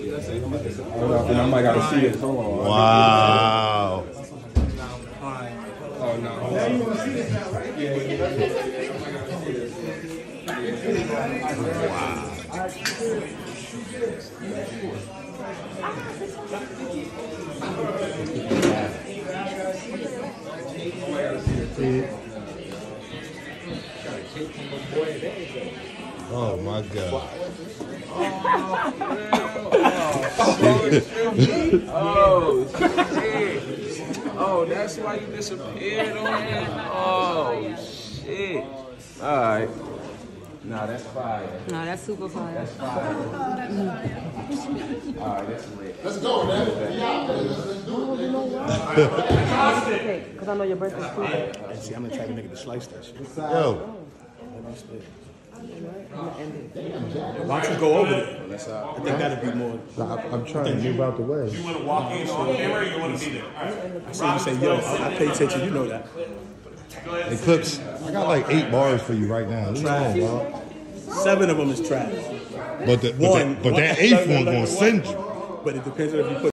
I might gotta see this. Hold on. Wow. Oh no. Oh my God. Oh shit. Oh, that's why you disappeared on it. Oh shit. All right. Nah, that's fire. No, that's super fire. Oh, that's fire. All right, that's lit. Let's go, man. Because I know your birthday's too. See, I'm gonna try to make it to slice that shit. Yo, Why don't you go over it? I think that'd be more. I'm trying to move out the way. You want to walk in on camera or you want to be there? I see you say, yo, I, I pay attention. You know that. Eclipse, I got like eight bars for you right now. Leave Trash. bro. Seven of them is trash. But, the, but, One, that, but one- that eighth one gonna send you. But it depends on if you put